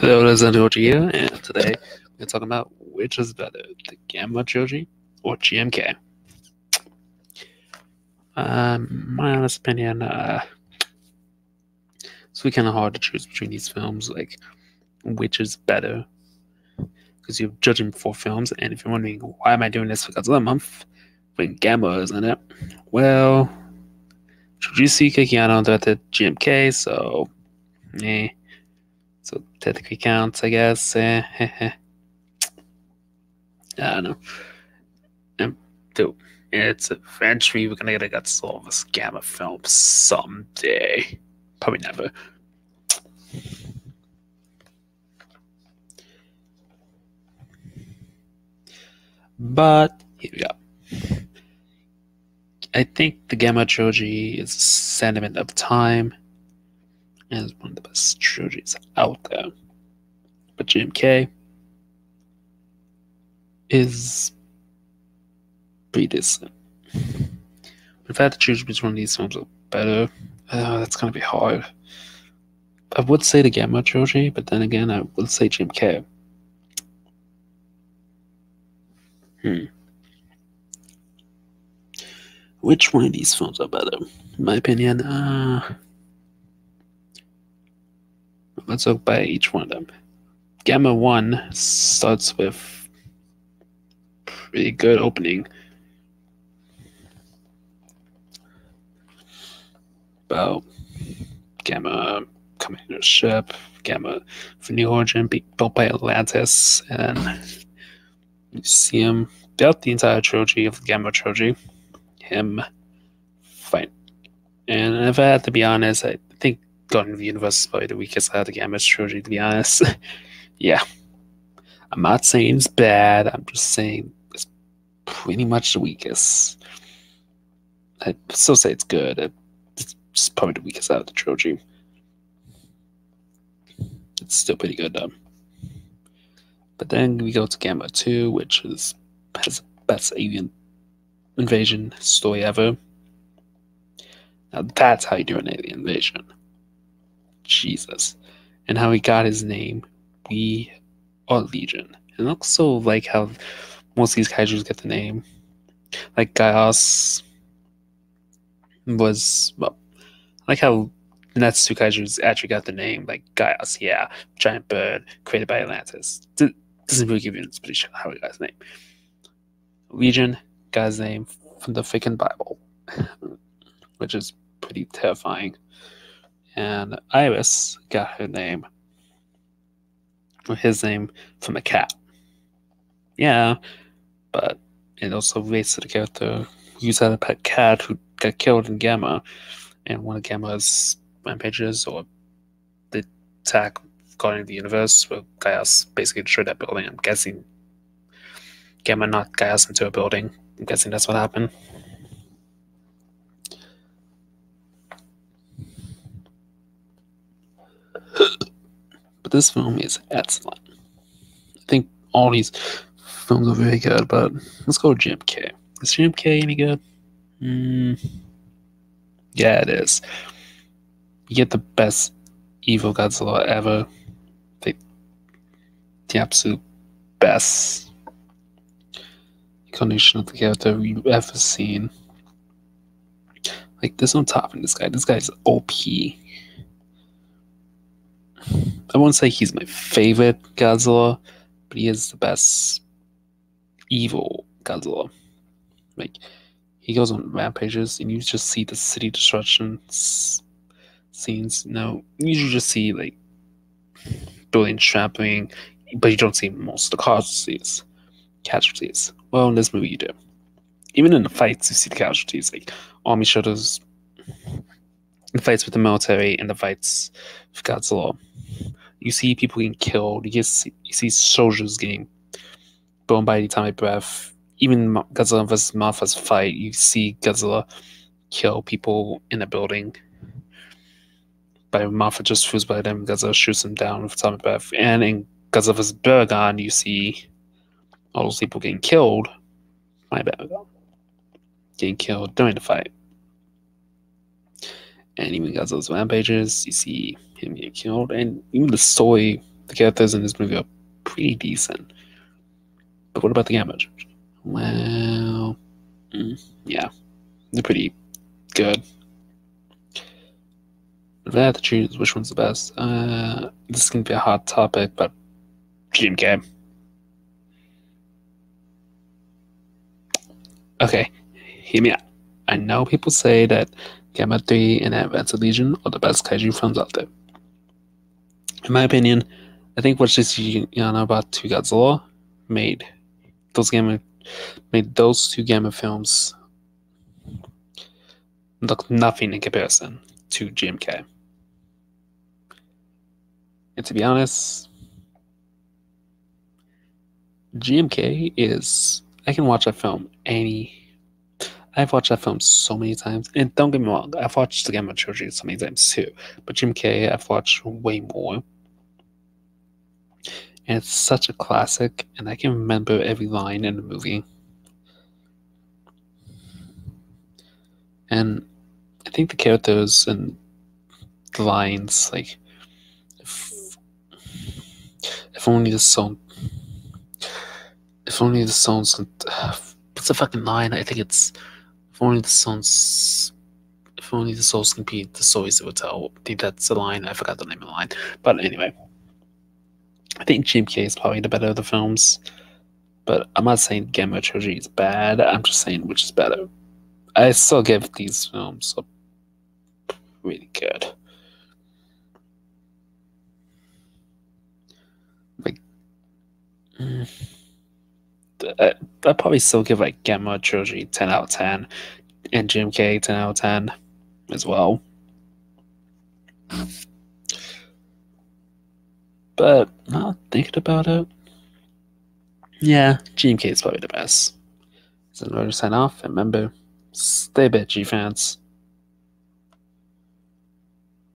Hello, is George here, and today we're talking about which is better, the Gamera trilogy or GMK. Um, my honest opinion, uh, it's really kind of hard to choose between these films, like which is better, because you're judging four films, and if you're wondering why am I doing this for Godzilla month when Gamera is in it, well, Shusuke Kaneko directed GMK, so, eh. So technically counts, I guess. Eh. I don't know. Dude, it's eventually we're gonna get a Godzilla this Gamera film someday. Probably never. But here we go. I think the Gamera trilogy is a sentiment of time is one of the best trilogies out there. But GMK is pretty decent. If I had to choose of these films are better, uh, that's gonna be hard. I would say the Gamera trilogy, but then again, I would say GMK. Hmm. Which one of these films are better? In my opinion, uh, let's look by each one of them. Gamera 1 starts with pretty good opening. About Gamera Commander ship, Gamera for New Origin, built by Atlantis, and you see him throughout the entire trilogy of the Gamera trilogy. Him fight. And if I had to be honest, I think The Universe probably the weakest out of the trilogy, to be honest. yeah. I'm not saying it's bad, I'm just saying it's pretty much the weakest. I'd still say it's good. It's probably the weakest out of the trilogy. It's still pretty good though. But then we go to Gamera 2, which is has the best alien invasion story ever. Now that's how you do an alien invasion. Jesus. And how he got his name. We are Legion. And also like how most of these kaijus get the name. Like Gyaos was well, like how two kaijus actually got the name, like Gyaos, yeah, giant bird created by Atlantis. D- doesn't really give you an explanation how he got his name. Legion got his name from the freaking Bible, which is pretty terrifying. And Iris got her name, or his name, from a cat. Yeah, but it also relates to the character who used had a pet cat who got killed in Gamera, and one of Gamera's rampages or the attack Guardian of the Universe, where Gyaos basically destroyed that building. I'm guessing Gamera knocked Gyaos into a building. I'm guessing that's what happened. But this film is excellent. I think all these films are very good, but let's go to GMK. Is GMK any good? Mm, yeah, it is. You get the best evil Godzilla ever. The, the absolute best incarnation of the character we've ever seen. Like, there's no topping this guy. This guy's OP. I won't say he's my favorite Godzilla, but he is the best evil Godzilla. Like, he goes on rampages, and you just see the city destruction scenes. No, you usually just see, like, buildings trampling, but you don't see most of the casualties. Casualties. Well, in this movie, you do. Even in the fights, you see the casualties, like army shuttles, the fights with the military, and the fights with Godzilla. You see people getting killed. You see, you see soldiers getting burned by the atomic breath. Even Godzilla vs. Mothra's fight, you see Godzilla kill people in a building. By Mothra just fools by them, Godzilla shoots them down with atomic breath. And in Godzilla vs. Baragon, you see all those people getting killed by Baragon. Getting killed during the fight. And even Godzilla's rampages, you see him getting killed. And even the story the characters in this movie are pretty decent. But what about the Trilogy? Well, mm, yeah, they're pretty good. If I had to choose which one's the best, uh, this is gonna be a hot topic, but GMK. Okay, hear me out. I know people say that Gamera 3 and Advanced Legion are the best kaiju films out there. In my opinion, I think what Shishiyama about to Godzilla made those Gamera made those two Gamera films look nothing in comparison to GMK. And to be honest, GMK is I can watch a film any I've watched that film so many times, and don't get me wrong, I've watched the Gamera trilogy so many times too. But Jim Carrey, I've watched way more, and it's such a classic, and I can remember every line in the movie. And I think the characters and the lines, like, if, if only the song, if only the songs, what's the fucking line? I think it's if only the sons, if only the souls be the stories would tell. That's the line. I forgot the name of the line. But anyway, I think GMK is probably the better of the films. But I'm not saying Gamera Trilogy is bad. I'm just saying which is better. I still give these films a really good. Like, mm. I, I'd probably still give like Gamera Trilogy 10 out of 10 and GMK 10 out of 10 as well. But now thinking about it, yeah, GMK is probably the best. So to sign off, and remember, stay bitchy, fans.